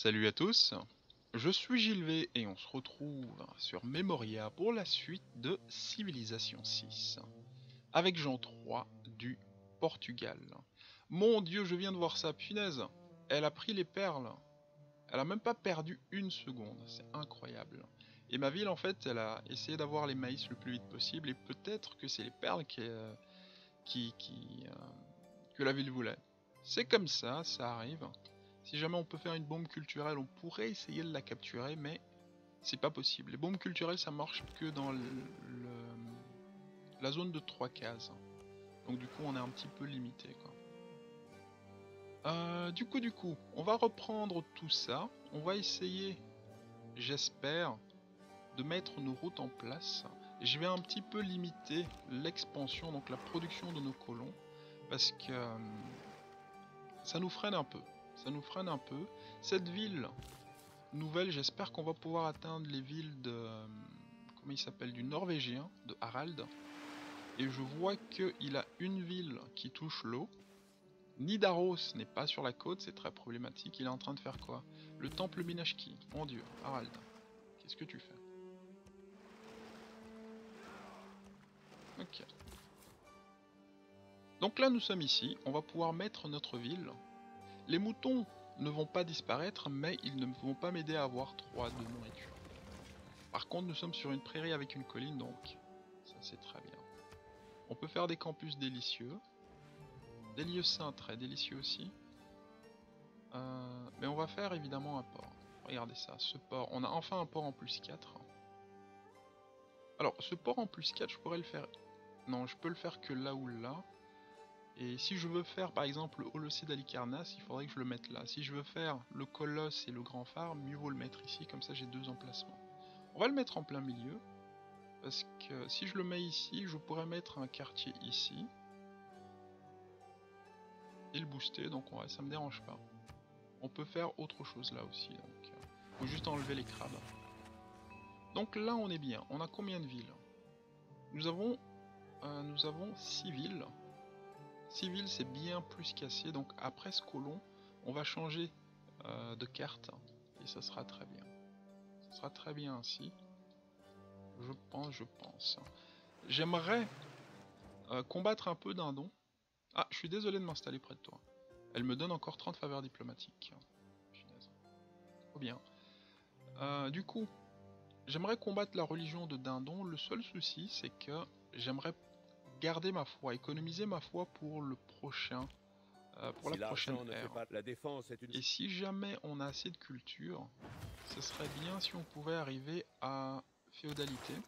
Salut à tous, je suis Gilvet et on se retrouve sur Memoria pour la suite de Civilisation 6 avec Jean 3 du Portugal. Mon dieu, je viens de voir ça, punaise, elle a pris les perles, elle a même pas perdu une seconde, c'est incroyable. Et ma ville en fait, elle a essayé d'avoir les maïs le plus vite possible et peut-être que c'est les perles qui, euh, qui, euh, que la ville voulait. C'est comme ça, ça arrive. Si jamais on peut faire une bombe culturelle, on pourrait essayer de la capturer, mais c'est pas possible. Les bombes culturelles, ça marche que dans le, la zone de 3 cases. Donc du coup, on est un petit peu limité. Quoi. Euh, du coup, du coup, on va reprendre tout ça. On va essayer, j'espère, de mettre nos routes en place. Je vais un petit peu limiter l'expansion, donc la production de nos colons, parce que euh, ça nous freine un peu ça nous freine un peu. Cette ville nouvelle, j'espère qu'on va pouvoir atteindre les villes de... Comment il s'appelle Du Norvégien, de Harald. Et je vois qu'il a une ville qui touche l'eau. Nidaros n'est pas sur la côte, c'est très problématique. Il est en train de faire quoi? Le temple Minashki. Mon dieu, Harald. Qu'est-ce que tu fais? Ok. Donc là nous sommes ici, on va pouvoir mettre notre ville les moutons ne vont pas disparaître, mais ils ne vont pas m'aider à avoir 3 de nourriture. Par contre, nous sommes sur une prairie avec une colline, donc ça c'est très bien. On peut faire des campus délicieux. Des lieux sains très délicieux aussi. Euh, mais on va faire évidemment un port. Regardez ça, ce port. On a enfin un port en plus 4. Alors, ce port en plus 4, je pourrais le faire... Non, je peux le faire que là ou là. Et si je veux faire par exemple le Holocé d'Alicarnas, il faudrait que je le mette là. Si je veux faire le Colosse et le Grand Phare, mieux vaut le mettre ici, comme ça j'ai deux emplacements. On va le mettre en plein milieu, parce que si je le mets ici, je pourrais mettre un quartier ici. Et le booster, donc ouais, ça me dérange pas. On peut faire autre chose là aussi, donc euh, faut juste enlever les crabes. Donc là on est bien, on a combien de villes? Nous avons, euh, nous avons 6 villes. Civil c'est bien plus cassé, donc après ce colon, on va changer euh, de carte et ça sera très bien. Ça sera très bien ainsi. Je pense, je pense. J'aimerais euh, combattre un peu d'un don. Ah, je suis désolé de m'installer près de toi. Elle me donne encore 30 faveurs diplomatiques. Trop bien. Euh, du coup, j'aimerais combattre la religion de Dindon. Le seul souci, c'est que j'aimerais garder ma foi, économiser ma foi pour le prochain, euh, pour la prochaine ère. la défense Et si jamais on a assez de culture, ce serait bien si on pouvait arriver à féodalité,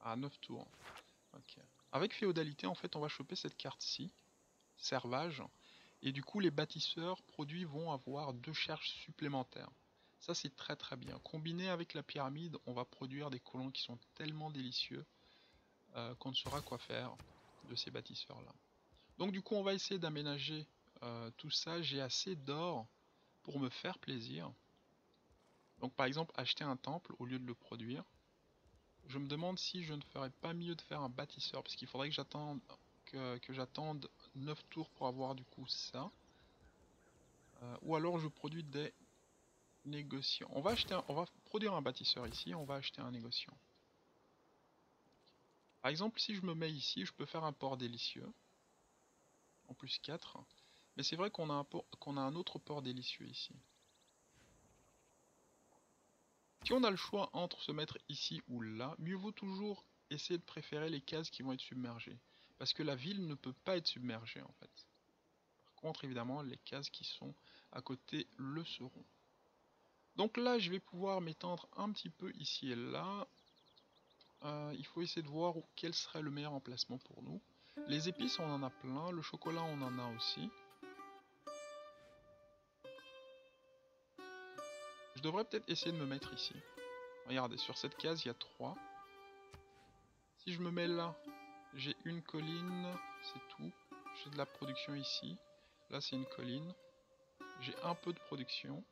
à 9 tours. Avec féodalité, en fait, on va choper cette carte-ci, servage, et du coup, les bâtisseurs produits vont avoir deux charges supplémentaires. Ça, c'est très très bien. Combiné avec la pyramide, on va produire des colons qui sont tellement délicieux. Euh, qu'on ne saura quoi faire de ces bâtisseurs là. Donc du coup on va essayer d'aménager euh, tout ça, j'ai assez d'or pour me faire plaisir. Donc par exemple acheter un temple au lieu de le produire. Je me demande si je ne ferais pas mieux de faire un bâtisseur parce qu'il faudrait que j'attende que, j'attende 9 tours pour avoir du coup ça. Euh, ou alors je produis des négociants. On va acheter on va produire un bâtisseur ici, on va acheter un négociant. Par exemple, si je me mets ici, je peux faire un port délicieux. En plus 4. Mais c'est vrai qu'on a, un autre port délicieux ici. Si on a le choix entre se mettre ici ou là, mieux vaut toujours essayer de préférer les cases qui vont être submergées. Parce que la ville ne peut pas être submergée en fait. Par contre, évidemment, les cases qui sont à côté le seront. Donc là, je vais pouvoir m'étendre un petit peu ici et là. Euh, il faut essayer de voir quel serait le meilleur emplacement pour nous. Les épices, on en a plein. Le chocolat, on en a aussi. Je devrais peut-être essayer de me mettre ici. Regardez, sur cette case, il y a 3. Si je me mets là, j'ai une colline, c'est tout. J'ai de la production ici. Là, c'est une colline. J'ai un peu de production.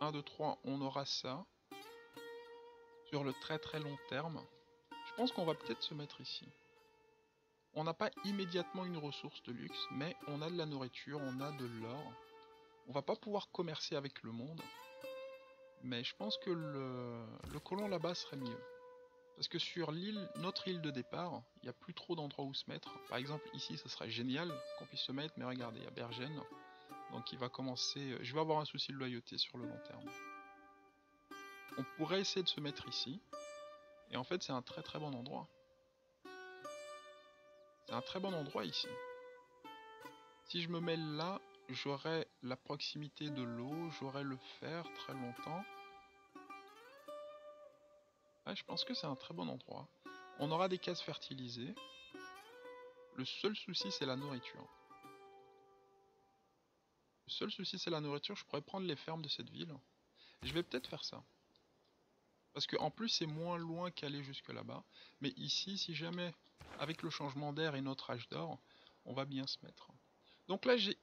1, 2, 3, on aura ça sur le très très long terme, je pense qu'on va peut-être se mettre ici. On n'a pas immédiatement une ressource de luxe, mais on a de la nourriture, on a de l'or. On va pas pouvoir commercer avec le monde. Mais je pense que le, colon là-bas serait mieux. Parce que sur notre île de départ, il n'y a plus trop d'endroits où se mettre. Par exemple, ici, ça serait génial qu'on puisse se mettre, mais regardez, il y a Bergène. Donc il va commencer... Je vais avoir un souci de loyauté sur le long terme. On pourrait essayer de se mettre ici. Et en fait, c'est un très très bon endroit. C'est un très bon endroit ici. Si je me mets là, j'aurai la proximité de l'eau, j'aurai le fer très longtemps. je pense que c'est un très bon endroit. On aura des cases fertilisées. Le seul souci, c'est la nourriture. Le seul souci, c'est la nourriture. Je pourrais prendre les fermes de cette ville. Je vais peut-être faire ça. Parce qu'en plus, c'est moins loin qu'aller jusque là-bas. Mais ici, si jamais, avec le changement d'air et notre âge d'or, on va bien se mettre. Donc là, j'ai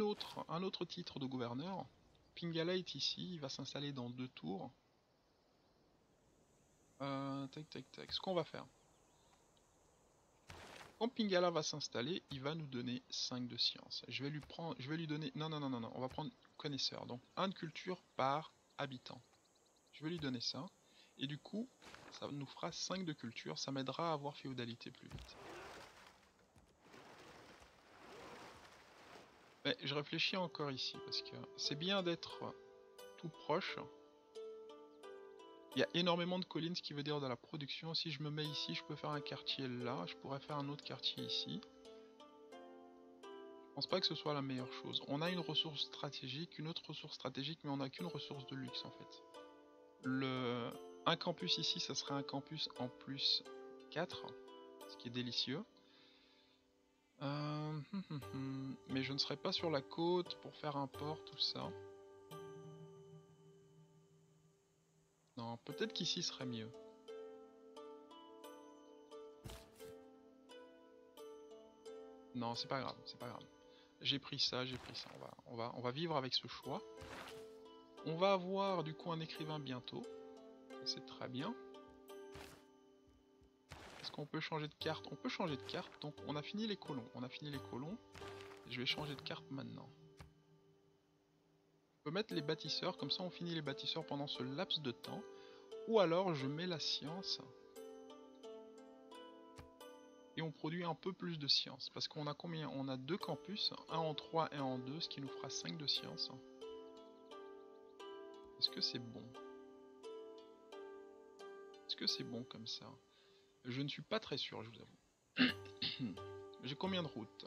autre, un autre titre de gouverneur. Pingala est ici, il va s'installer dans deux tours. Euh, tac, tac, tac. Ce qu'on va faire. Quand Pingala va s'installer, il va nous donner 5 de science. Je vais lui prendre, je vais lui donner, non, non, non, non, non, on va prendre connaisseur. Donc 1 de culture par habitant. Je vais lui donner ça. Et du coup, ça nous fera 5 de culture, ça m'aidera à avoir féodalité plus vite. Mais je réfléchis encore ici, parce que c'est bien d'être tout proche. Il y a énormément de collines, ce qui veut dire de la production. Si je me mets ici, je peux faire un quartier là, je pourrais faire un autre quartier ici. Je pense pas que ce soit la meilleure chose. On a une ressource stratégique, une autre ressource stratégique, mais on n'a qu'une ressource de luxe en fait. Le, un campus ici, ça serait un campus en plus 4, ce qui est délicieux. Euh, hum, hum, hum. mais je ne serai pas sur la côte pour faire un port, tout ça. Non, peut-être qu'ici serait mieux. Non, c'est pas grave, c'est pas grave. J'ai pris ça, j'ai pris ça. On va vivre avec ce choix. On va avoir du coup un écrivain bientôt c'est très bien. Est-ce qu'on peut changer de carte? On peut changer de carte, donc on a fini les colons. On a fini les colons. Je vais changer de carte maintenant. On peut mettre les bâtisseurs, comme ça on finit les bâtisseurs pendant ce laps de temps. Ou alors je mets la science. Et on produit un peu plus de science. Parce qu'on a combien? On a deux campus, un en 3 et un en 2, ce qui nous fera 5 de science. Est-ce que c'est bon que c'est bon comme ça Je ne suis pas très sûr, je vous avoue. J'ai combien de routes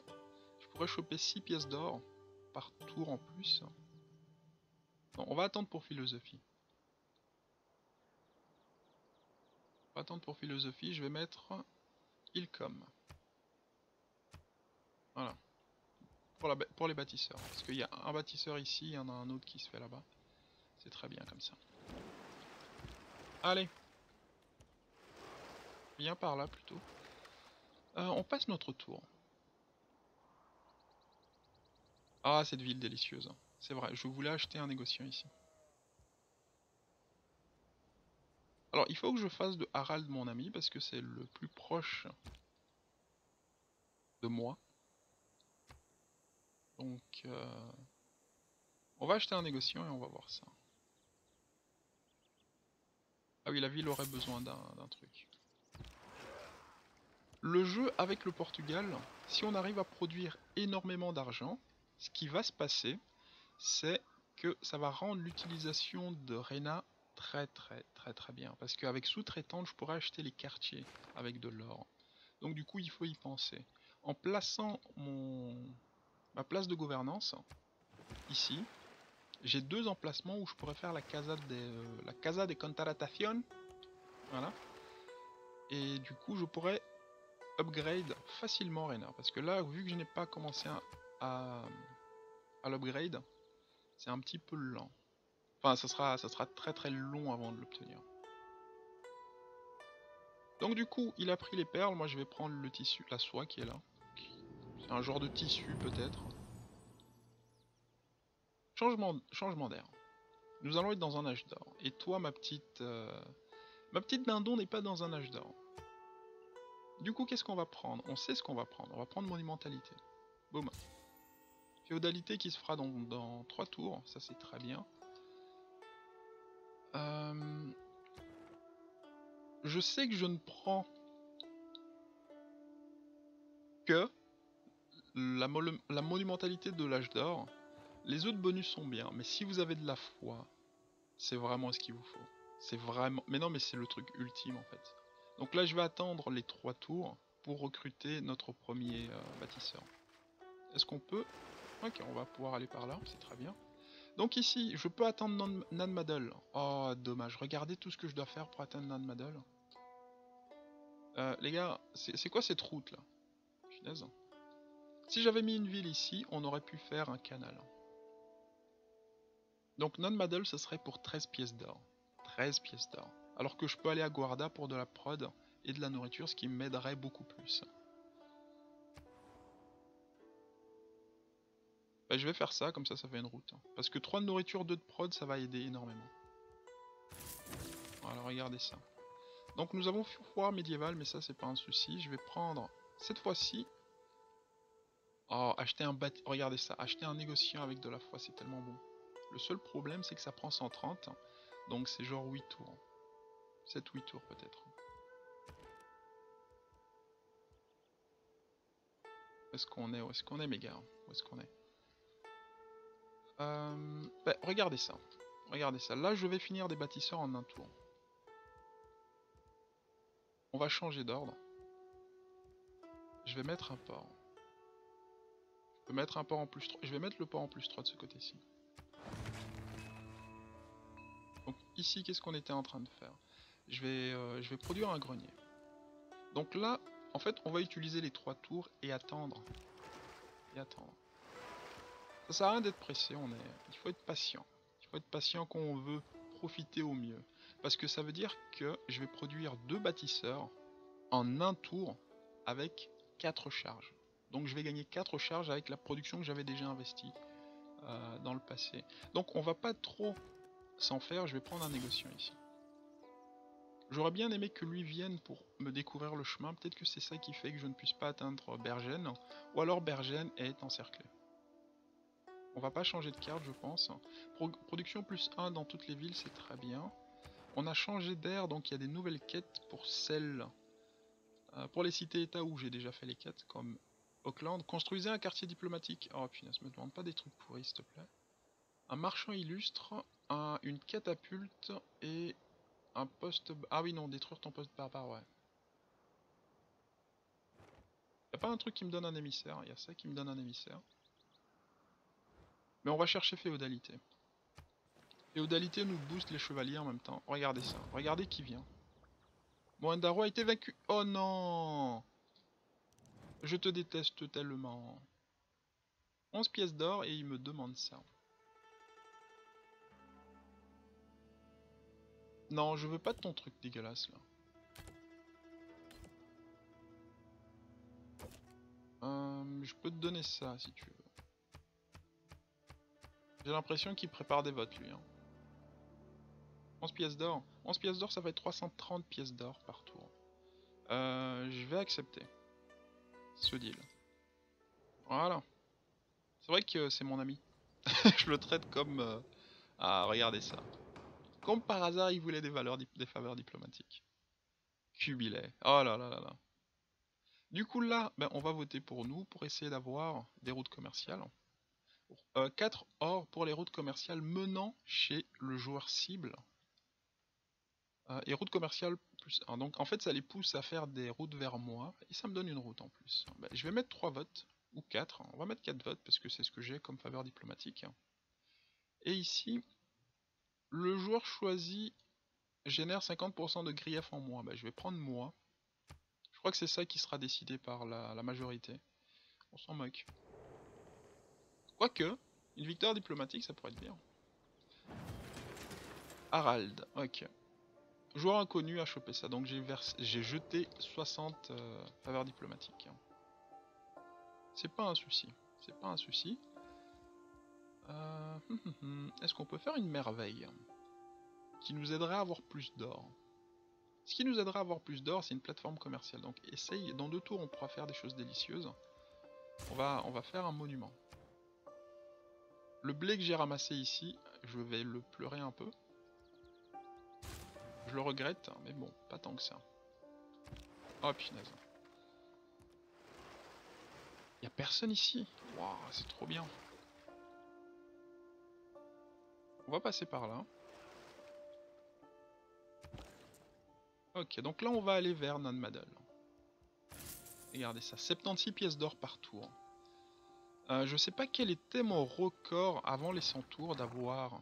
Je pourrais choper 6 pièces d'or par tour en plus. on va attendre pour philosophie. On va attendre pour philosophie, je vais mettre Ilcom. Voilà. Pour les bâtisseurs. Parce qu'il y a un bâtisseur ici, il y en a un autre qui se fait là-bas. C'est très bien comme ça. Allez Viens par là plutôt. Euh, on passe notre tour. Ah, cette ville délicieuse. C'est vrai, je voulais acheter un négociant ici. Alors, il faut que je fasse de Harald mon ami, parce que c'est le plus proche de moi. Donc, euh, on va acheter un négociant et on va voir ça. Ah oui, la ville aurait besoin d'un truc. Le jeu avec le Portugal, si on arrive à produire énormément d'argent, ce qui va se passer, c'est que ça va rendre l'utilisation de Rena très très très très bien. Parce qu'avec sous-traitante, je pourrais acheter les quartiers avec de l'or. Donc du coup, il faut y penser. En plaçant mon ma place de gouvernance, ici, j'ai deux emplacements où je pourrais faire la casa de euh, la casa de Contratación. Voilà. Et du coup, je pourrais upgrade facilement Rena. Parce que là, vu que je n'ai pas commencé à, à, l'upgrade, c'est un petit peu lent. Enfin, ça sera, ça sera très très long avant de l'obtenir. Donc du coup, il a pris les perles. Moi, je vais prendre le tissu, la soie qui est là. C'est un genre de tissu peut-être. Changement, d'air. Nous allons être dans un âge d'or. Et toi, ma petite, euh, ma petite dindon n'est pas dans un âge d'or. Du coup, qu'est-ce qu'on va prendre? On sait ce qu'on va prendre. On va prendre monumentalité. Boum. Féodalité qui se fera dans, dans 3 tours. Ça, c'est très bien. Euh, je sais que je ne prends que la monumentalité de l'âge d'or. Les autres bonus sont bien, mais si vous avez de la foi, c'est vraiment ce qu'il vous faut. C'est vraiment... Mais non, mais c'est le truc ultime en fait. Donc là, je vais attendre les trois tours pour recruter notre premier euh, bâtisseur. Est-ce qu'on peut... Ok, on va pouvoir aller par là, c'est très bien. Donc ici, je peux attendre Nan Oh, dommage. Regardez tout ce que je dois faire pour atteindre Nan Euh, les gars, c'est quoi cette route là? Si j'avais mis une ville ici, on aurait pu faire un canal. Donc non-madel, ce serait pour 13 pièces d'or. 13 pièces d'or. Alors que je peux aller à Guarda pour de la prod et de la nourriture, ce qui m'aiderait beaucoup plus. Bah, je vais faire ça, comme ça ça fait une route. Parce que 3 de nourriture, 2 de prod, ça va aider énormément. Voilà, regardez ça. Donc nous avons foire médiéval, mais ça c'est pas un souci. Je vais prendre, cette fois-ci, Oh, acheter un bat... Regardez ça, acheter un négociant avec de la foi, c'est tellement bon. Le seul problème, c'est que ça prend 130. Donc c'est genre 8 tours. 7-8 tours peut-être. Où est-ce qu'on est? Où est-ce qu'on est, mes gars? Où est-ce qu'on est, euh... bah, Regardez ça. Regardez ça. Là, je vais finir des bâtisseurs en un tour. On va changer d'ordre. Je vais mettre un port mettre un port en plus 3. Je vais mettre le port en plus 3 de ce côté-ci. Ici, qu'est-ce qu'on était en train de faire? Je vais, euh, je vais produire un grenier. Donc là, en fait, on va utiliser les trois tours et attendre. Et attendre. Ça sert à rien d'être pressé, on est... il faut être patient. Il faut être patient quand on veut profiter au mieux. Parce que ça veut dire que je vais produire deux bâtisseurs en un tour avec quatre charges. Donc je vais gagner 4 charges avec la production que j'avais déjà investie euh, dans le passé. Donc on va pas trop s'en faire, je vais prendre un négociant ici. J'aurais bien aimé que lui vienne pour me découvrir le chemin, peut-être que c'est ça qui fait que je ne puisse pas atteindre Bergène, ou alors Bergène est encerclé. On va pas changer de carte je pense. production plus 1 dans toutes les villes c'est très bien. On a changé d'air donc il y a des nouvelles quêtes pour celles... Euh, pour les cités-états où j'ai déjà fait les quêtes comme Auckland, construisez un quartier diplomatique. Oh punaise, me demande pas des trucs pourris s'il te plaît. Un marchand illustre, une catapulte et un poste... Ah oui non, détruire ton poste barbare, ouais. A pas un truc qui me donne un émissaire, y a ça qui me donne un émissaire. Mais on va chercher féodalité. Féodalité nous booste les chevaliers en même temps. Regardez ça, regardez qui vient. Moindaro a été vaincu. Oh non je te déteste tellement. 11 pièces d'or et il me demande ça. Non, je veux pas de ton truc dégueulasse là. Euh, je peux te donner ça si tu veux. J'ai l'impression qu'il prépare des votes lui. Hein. 11 pièces d'or. 11 pièces d'or ça être 330 pièces d'or par tour. Euh, je vais accepter ce deal. Voilà. C'est vrai que c'est mon ami. je le traite comme... Euh, ah, regardez ça. Comme par hasard, il voulait des, valeurs des faveurs diplomatiques. Cubilet. Oh là là là là. Du coup là, ben, on va voter pour nous pour essayer d'avoir des routes commerciales. 4 euh, or pour les routes commerciales menant chez le joueur cible. Euh, et route commerciale plus 1. Donc en fait ça les pousse à faire des routes vers moi. Et ça me donne une route en plus. Bah, je vais mettre 3 votes. Ou 4. On va mettre 4 votes parce que c'est ce que j'ai comme faveur diplomatique. Et ici, le joueur choisi génère 50% de grief en moins. Bah, je vais prendre moi. Je crois que c'est ça qui sera décidé par la, la majorité. On s'en moque. Quoique, une victoire diplomatique ça pourrait être bien. Harald, ok. Joueur inconnu a chopé ça, donc j'ai jeté 60 euh, faveurs diplomatiques. C'est pas un souci, c'est pas un souci. Euh, hum, hum, hum. Est-ce qu'on peut faire une merveille qui nous aiderait à avoir plus d'or? Ce qui nous aidera à avoir plus d'or, c'est une plateforme commerciale. Donc essaye, dans deux tours, on pourra faire des choses délicieuses. On va, on va faire un monument. Le blé que j'ai ramassé ici, je vais le pleurer un peu. Je le regrette, mais bon, pas tant que ça. Oh punaise. Y a personne ici? Waouh, c'est trop bien. On va passer par là. Ok, donc là on va aller vers Nanmadel. Regardez ça, 76 pièces d'or par tour. Euh, je sais pas quel était mon record avant les 100 tours d'avoir...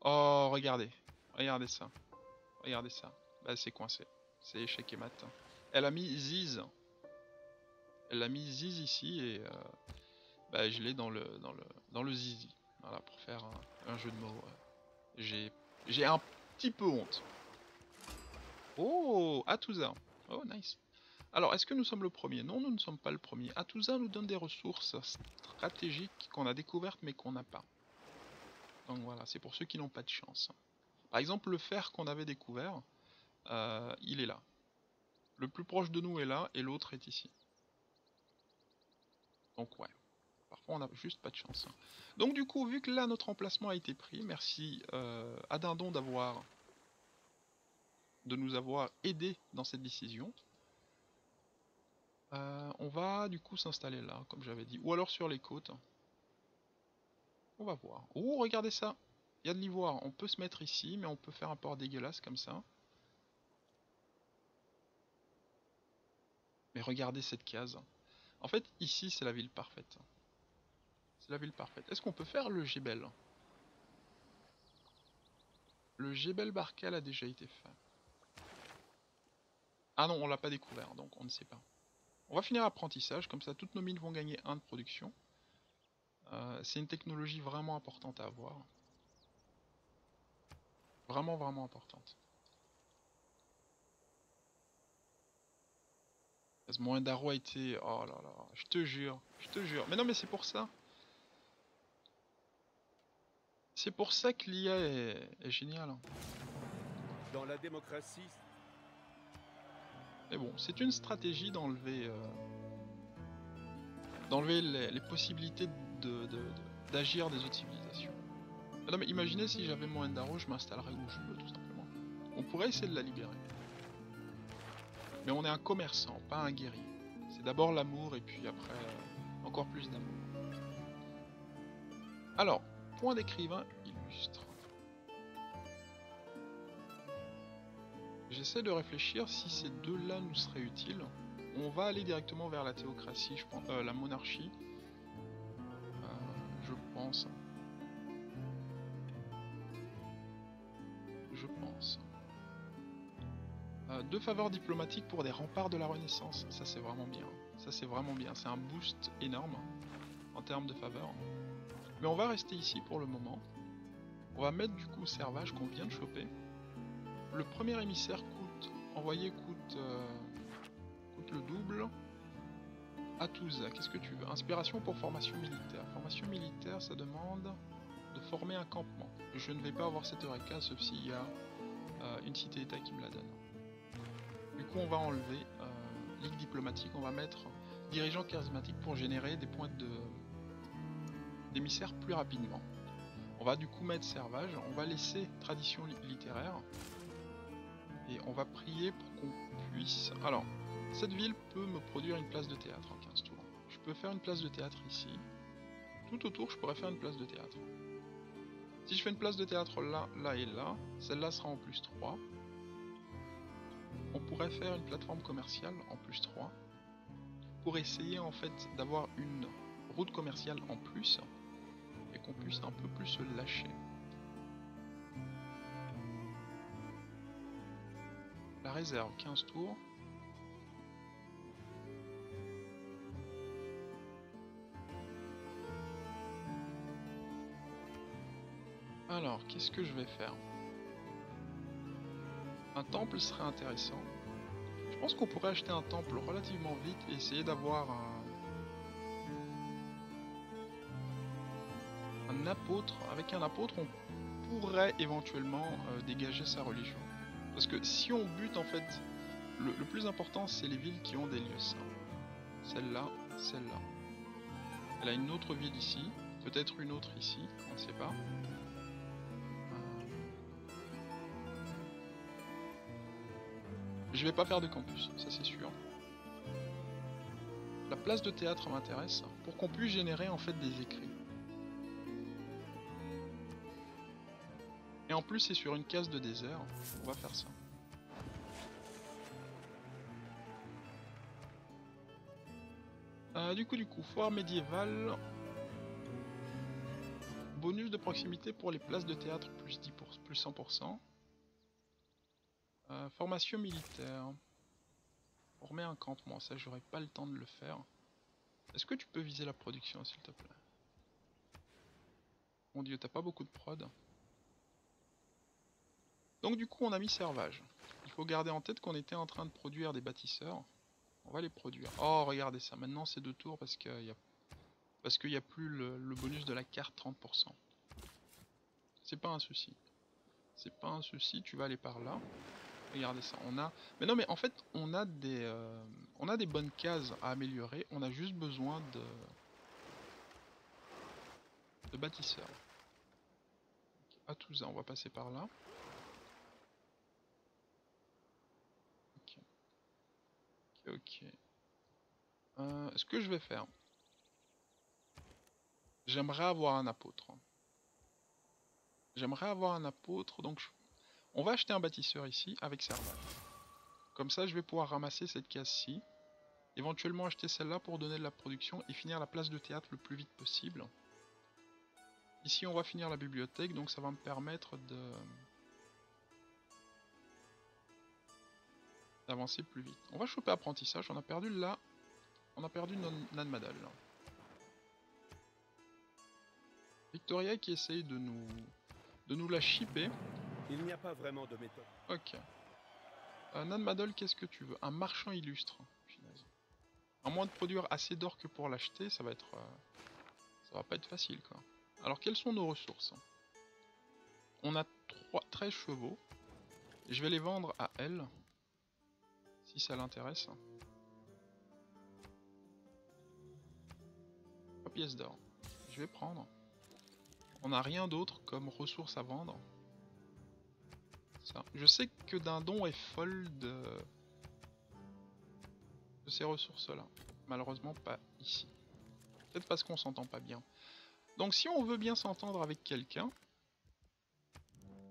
Oh, regardez. Regardez ça. Regardez ça. Bah, c'est coincé. C'est échec et mat. Elle a mis Ziz. Elle a mis Ziz ici et... Euh, bah, je l'ai dans le, dans, dans le Zizi. Voilà, pour faire un, jeu de mots. J'ai J'ai un petit peu honte. Oh, Atusa. Oh, nice. Alors, est-ce que nous sommes le premier? Non, nous ne sommes pas le premier. Atusa nous donne des ressources stratégiques qu'on a découvertes mais qu'on n'a pas. Donc voilà, c'est pour ceux qui n'ont pas de chance. Par exemple, le fer qu'on avait découvert, euh, il est là. Le plus proche de nous est là et l'autre est ici. Donc ouais, parfois on n'a juste pas de chance. Donc du coup, vu que là notre emplacement a été pris, merci euh, à Dindon d'avoir de nous avoir aidé dans cette décision. Euh, on va du coup s'installer là, comme j'avais dit. Ou alors sur les côtes. On va voir. Oh, regardez ça Il y a de l'ivoire. On peut se mettre ici, mais on peut faire un port dégueulasse comme ça. Mais regardez cette case. En fait, ici, c'est la ville parfaite. La ville parfaite. Est-ce qu'on peut faire le Jebel? Le Jebel Barkel a déjà été fait. Ah non, on l'a pas découvert, donc on ne sait pas. On va finir apprentissage, comme ça toutes nos mines vont gagner 1 de production. Euh, c'est une technologie vraiment importante à avoir. Vraiment, vraiment importante. Mon Endaro a été... Oh là là, je te jure, je te jure. Mais non, mais c'est pour ça. C'est pour ça que l'IA est, est géniale. Dans la démocratie, mais bon, c'est une stratégie d'enlever euh, d'enlever les, possibilités d'agir des autres civilisations. non, mais imaginez si j'avais mon Endaro, je m'installerais où je veux, tout simplement. On pourrait essayer de la libérer. Mais on est un commerçant, pas un guerrier. C'est d'abord l'amour et puis après, euh, encore plus d'amour. Alors, point d'écrivain illustre. J'essaie de réfléchir si ces deux-là nous seraient utiles. On va aller directement vers la théocratie, je pense, euh, la monarchie. Euh, je pense. Je pense. Euh, deux faveurs diplomatiques pour des remparts de la Renaissance. Ça c'est vraiment bien. Ça c'est vraiment bien. C'est un boost énorme en termes de faveurs. Mais on va rester ici pour le moment. On va mettre du coup Servage qu'on vient de choper le premier émissaire coûte, envoyé coûte, euh, coûte le double. Atouza, qu'est-ce que tu veux? Inspiration pour formation militaire. Formation militaire, ça demande de former un campement. Je ne vais pas avoir cette eureka, sauf s'il y a euh, une cité-état qui me la donne. Du coup, on va enlever euh, ligue diplomatique, on va mettre dirigeant charismatique pour générer des points de d'émissaires plus rapidement. On va du coup mettre servage, on va laisser tradition littéraire, et on va prier pour qu'on puisse... Alors, cette ville peut me produire une place de théâtre en 15 tours. Je peux faire une place de théâtre ici. Tout autour, je pourrais faire une place de théâtre. Si je fais une place de théâtre là, là et là, celle-là sera en plus 3. On pourrait faire une plateforme commerciale en plus 3 pour essayer en fait d'avoir une route commerciale en plus qu'on puisse un peu plus se lâcher. La réserve, 15 tours. Alors, qu'est-ce que je vais faire? Un temple serait intéressant. Je pense qu'on pourrait acheter un temple relativement vite et essayer d'avoir un... un apôtre. Avec un apôtre, on pourrait éventuellement euh, dégager sa religion. Parce que si on bute en fait, le, le plus important c'est les villes qui ont des lieux saints. Celle-là, celle-là. Elle a une autre ville ici, peut-être une autre ici, on ne sait pas. Je vais pas faire de campus, ça c'est sûr. La place de théâtre m'intéresse pour qu'on puisse générer en fait des écrits. Plus c'est sur une case de désert, on va faire ça. Euh, du coup, du coup, foire médiévale. Bonus de proximité pour les places de théâtre plus 10 plus 100%. Euh, formation militaire. On remet un campement, ça j'aurais pas le temps de le faire. Est-ce que tu peux viser la production s'il te plaît? Mon dieu, t'as pas beaucoup de prod. Donc du coup on a mis servage. Il faut garder en tête qu'on était en train de produire des bâtisseurs. On va les produire. Oh regardez ça, maintenant c'est deux tours parce qu'il y a n'y a plus le, bonus de la carte 30%. C'est pas un souci. C'est pas un souci, tu vas aller par là. Regardez ça, on a... Mais non mais en fait, on a des, euh, on a des bonnes cases à améliorer. On a juste besoin de... De bâtisseurs. À tout ça, on va passer par là. Ok. Ok. Euh, ce que je vais faire... J'aimerais avoir un apôtre. J'aimerais avoir un apôtre, donc je on va acheter un bâtisseur ici avec servage. Comme ça, je vais pouvoir ramasser cette case-ci. Éventuellement acheter celle-là pour donner de la production et finir la place de théâtre le plus vite possible. Ici, on va finir la bibliothèque, donc ça va me permettre de... d'avancer plus vite. On va choper apprentissage, on a perdu là... On a perdu Nanmadal. Victoria qui essaye de nous... de nous la shipper. Il n'y a pas vraiment de méthode. Ok. Euh, Nan Madol, qu'est-ce que tu veux? Un marchand illustre. À moins de produire assez d'or que pour l'acheter, ça va être... Euh, ça va pas être facile, quoi. Alors, quelles sont nos ressources? On a 3, 13 chevaux. Je vais les vendre à elle. Ça l'intéresse. 3 pièces d'or. Je vais prendre. On n'a rien d'autre comme ressources à vendre. Je sais que Dindon est folle de, de ces ressources-là. Malheureusement pas ici. Peut-être parce qu'on s'entend pas bien. Donc si on veut bien s'entendre avec quelqu'un,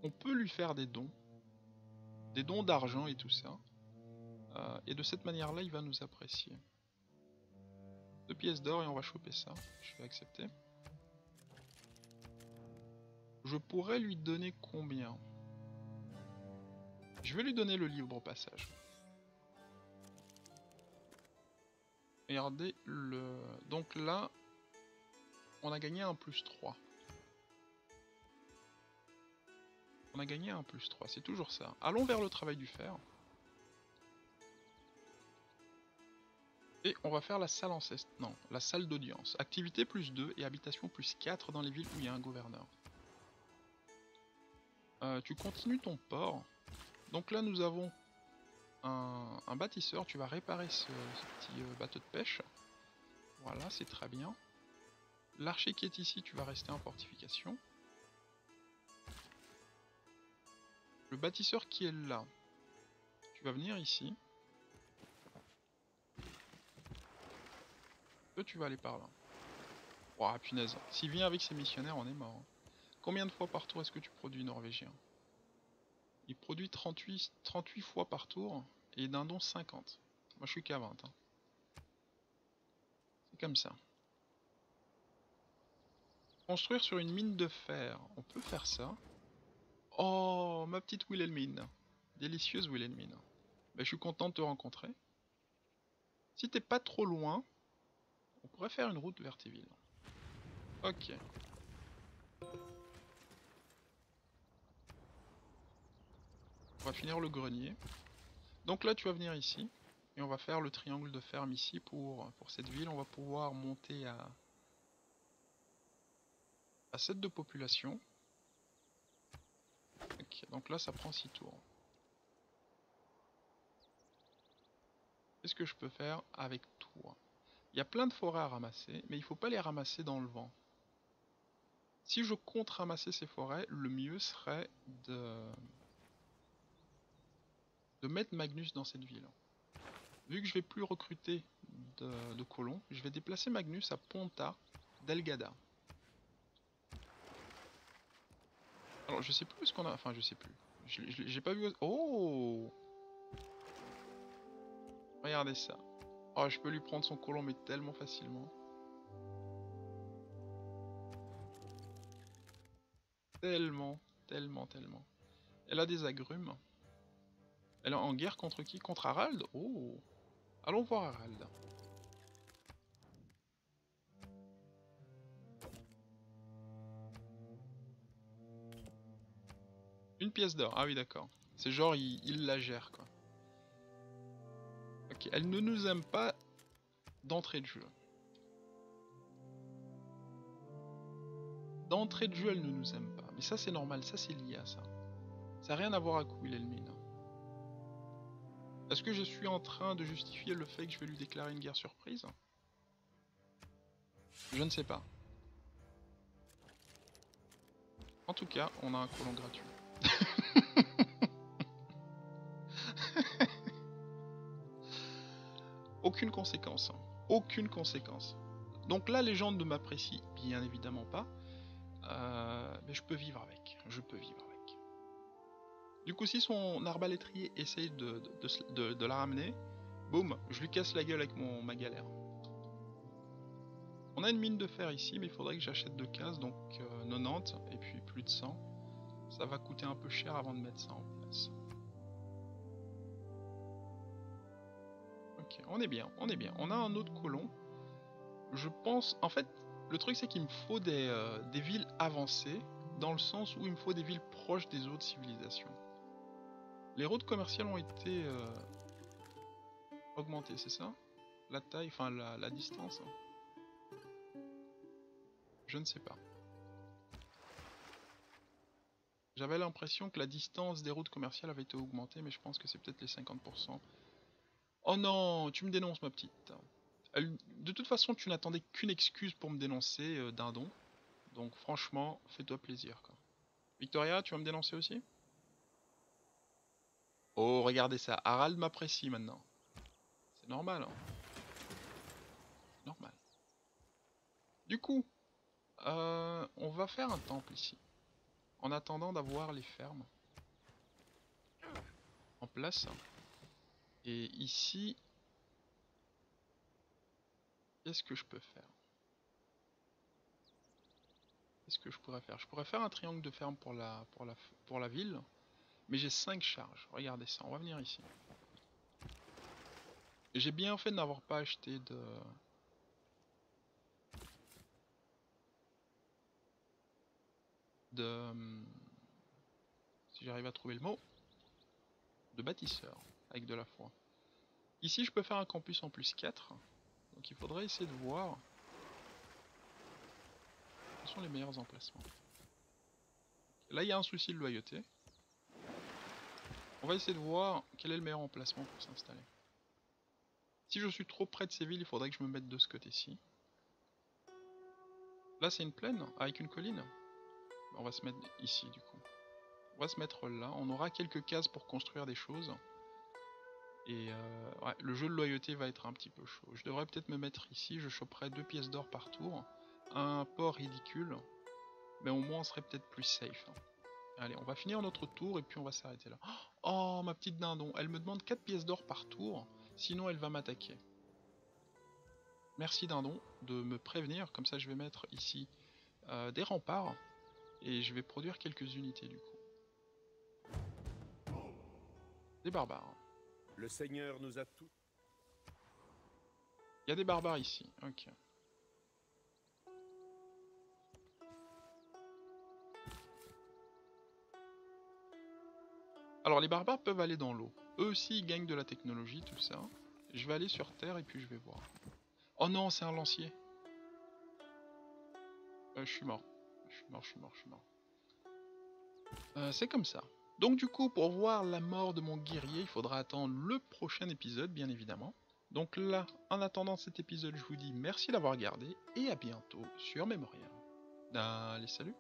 on peut lui faire des dons. Des dons d'argent et tout ça. Euh, et de cette manière-là, il va nous apprécier. Deux pièces d'or et on va choper ça. Je vais accepter. Je pourrais lui donner combien? Je vais lui donner le livre au passage. Regardez le... Donc là, on a gagné un plus 3. On a gagné un plus 3, c'est toujours ça. Allons vers le travail du fer. On va faire la salle ancestre. Non, la salle d'audience. Activité plus 2 et habitation plus 4 dans les villes où il y a un gouverneur. Euh, tu continues ton port. Donc là nous avons un, bâtisseur, tu vas réparer ce, petit euh, bateau de pêche. Voilà, c'est très bien. L'archer qui est ici, tu vas rester en fortification. Le bâtisseur qui est là, tu vas venir ici. Tu vas aller par là. Ouah punaise, s'il vient avec ses missionnaires, on est mort. Combien de fois par tour est-ce que tu produis norvégien? Il produit 38, 38 fois par tour et d'un don 50. Moi je suis qu'à 20. Hein. C'est comme ça. Construire sur une mine de fer. On peut faire ça. Oh, ma petite Wilhelmine. Délicieuse Wilhelmine. Ben, je suis content de te rencontrer. Si t'es pas trop loin, on pourrait faire une route vers villes. Ok. On va finir le grenier. Donc là, tu vas venir ici. Et on va faire le triangle de ferme ici pour, cette ville. On va pouvoir monter à, à 7 de population. Ok, donc là, ça prend 6 tours. Qu'est-ce que je peux faire avec toi? Il y a plein de forêts à ramasser, mais il faut pas les ramasser dans le vent. Si je compte ramasser ces forêts, le mieux serait de, de mettre Magnus dans cette ville. Vu que je vais plus recruter de, de colons, je vais déplacer Magnus à Ponta Delgada. Alors je sais plus est-ce qu'on a... Enfin je sais plus. J'ai pas vu... Oh Regardez ça. Oh je peux lui prendre son colon mais tellement facilement. Tellement, tellement, tellement. Elle a des agrumes. Elle est en guerre contre qui? Contre Harald? Oh Allons voir Harald. Une pièce d'or. Ah oui, d'accord. C'est genre, il, il la gère, quoi. Elle ne nous aime pas d'entrée de jeu. D'entrée de jeu, elle ne nous aime pas. Mais ça, c'est normal. Ça, c'est lié à ça. Ça n'a rien à voir avec où il est le mine. Est-ce que je suis en train de justifier le fait que je vais lui déclarer une guerre surprise? Je ne sais pas. En tout cas, on a un colon gratuit. Aucune conséquence. Aucune conséquence. Donc là, les gens ne m'apprécient bien évidemment pas. Euh, mais je peux vivre avec. Je peux vivre avec. Du coup, si son arbalétrier essaye de- de la ramener, boum, je lui casse la gueule avec mon, ma galère. On a une mine de fer ici, mais il faudrait que j'achète deux cases, donc euh, 90 et puis plus de 100. Ça va coûter un peu cher avant de mettre ça en place. On est bien, on est bien. On a un autre colon. Je pense, en fait, le truc c'est qu'il me faut des, euh, villes avancées, dans le sens où il me faut des villes proches des autres civilisations. Les routes commerciales ont été euh, augmentées, c'est ça? La taille, enfin la, la distance hein. Je ne sais pas. J'avais l'impression que la distance des routes commerciales avait été augmentée, mais je pense que c'est peut-être les 50%. Oh non, tu me dénonces ma petite. Elle- de toute façon, tu n'attendais qu'une excuse pour me dénoncer, euh, dindon. Donc franchement, fais-toi plaisir. Quoi. Victoria, tu vas me dénoncer aussi? Oh, regardez ça, Harald m'apprécie maintenant. C'est normal. Hein. Normal. Du coup, euh, on va faire un temple ici. En attendant d'avoir les fermes en place. Et ici, qu'est-ce que je peux faire? Qu'est-ce que je pourrais faire? Je pourrais faire un triangle de ferme pour la, ville. Mais j'ai 5 charges. Regardez ça, on va venir ici. J'ai bien fait de n'avoir pas acheté de... De... Si j'arrive à trouver le mot. De bâtisseur, avec de la foi. Ici, je peux faire un campus en plus 4. Donc il faudrait essayer de voir... Quels sont les meilleurs emplacements Là, il y a un souci de loyauté. On va essayer de voir quel est le meilleur emplacement pour s'installer. Si je suis trop près de ces villes, il faudrait que je me mette de ce côté-ci. Là, c'est une plaine avec une colline. On va se mettre ici, du coup. On va se mettre là. On aura quelques cases pour construire des choses. Et euh, le jeu de loyauté va être un petit peu chaud. Je devrais peut-être me mettre ici. Je choperai deux pièces d'or par tour. Un port ridicule. Mais au moins, on serait peut-être plus safe. Allez, on va finir notre tour et puis on va s'arrêter là. Oh, ma petite dindon. Elle me demande 4 pièces d'or par tour. Sinon, elle va m'attaquer. Merci dindon de me prévenir. Comme ça, je vais mettre ici euh, des remparts. Et je vais produire quelques unités du coup. Des barbares. Le Seigneur nous a tous. Il y a des barbares ici. Ok. Alors les barbares peuvent aller dans l'eau. Eux aussi ils gagnent de la technologie, tout ça. Je vais aller sur terre et puis je vais voir. Oh non, c'est un lancier. Euh, je suis mort. Je suis mort, je suis mort, je suis mort. Euh, c'est comme ça. Donc du coup, pour voir la mort de mon guerrier, il faudra attendre le prochain épisode, bien évidemment. Donc là, en attendant cet épisode, je vous dis merci d'avoir regardé et à bientôt sur Memoria. Allez, salut